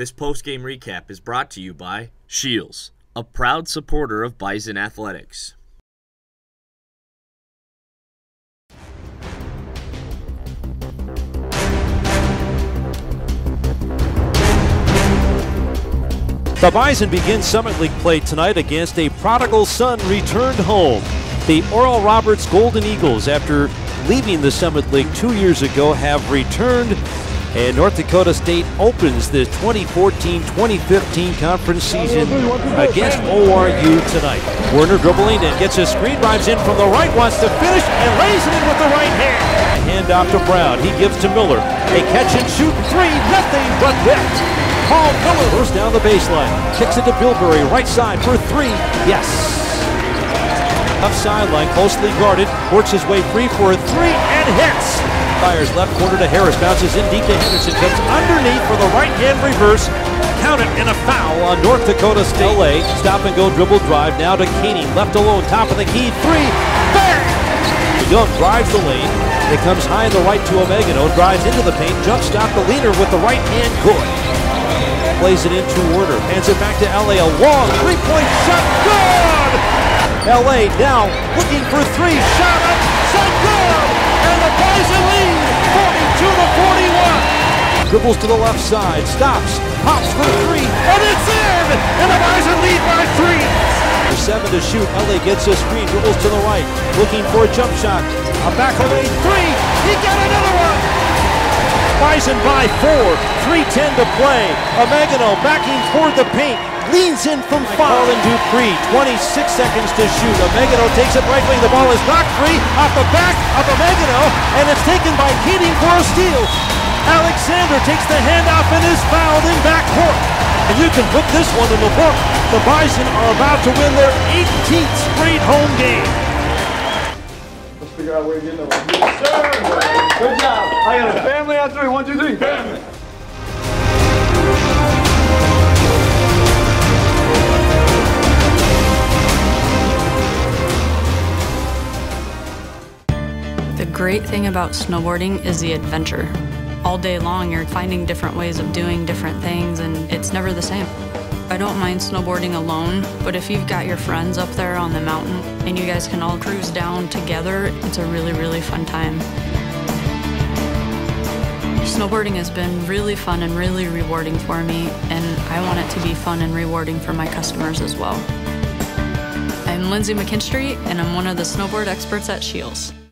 This post-game recap is brought to you by Scheels, a proud supporter of Bison Athletics. The Bison begin Summit League play tonight against a prodigal son returned home. The Oral Roberts Golden Eagles, after leaving the Summit League two years ago, have returned and North Dakota State opens the 2014-2015 conference season against ORU tonight. Werner dribbling and gets a screen, drives in from the right, wants to finish, and lays it in with the right hand. Hand off to Brown. He gives to Miller. A catch and shoot three, nothing but net. Paul Miller goes down the baseline. Kicks it to Billbury, right side for three. Yes. Up sideline, closely guarded. Works his way free for a three and hits. Fires left corner to Harris. Bounces in deep to Henderson. Comes underneath for the right hand reverse. Count it and a foul on North Dakota State. LA. Stop and go dribble drive. Now to Koenig. Left alone. Top of the key. Three. Bang! Young drives the lane. It comes high in the right to Emegano. Drives into the paint. Jump stop the leader with the right hand. Good plays it into Werner. Hands it back to LA. A long three-point shot. Good! LA now looking for three. Shot up. Shot good! And the Bison lead 42 to 41. Dribbles to the left side. Stops. Pops for three. And it's in! And the Bison lead by three. Seven to shoot. LA gets a screen. Dribbles to the right. Looking for a jump shot. A back away three. He got another one. Bison by four. 3.10 to play. Emegano backing toward the paint. Leans in from five. Carlin Dupree, 26 seconds to shoot. Emegano takes it right wing. The ball is knocked free off the back of Emegano, and it's taken by Kading for a steal. Alexander takes the handoff and is fouled in backcourt. And you can put this one in the book. The Bison are about to win their 18th straight home game. Let's figure out where you're getting the Yes, sir. Good job. I got a family on three. One, two, three. Family. The great thing about snowboarding is the adventure. All day long, you're finding different ways of doing different things, and it's never the same. I don't mind snowboarding alone, but if you've got your friends up there on the mountain and you guys can all cruise down together, it's a really, really fun time. Snowboarding has been really fun and really rewarding for me, and I want it to be fun and rewarding for my customers as well. I'm Lindsay McKinstry, and I'm one of the snowboard experts at Scheels.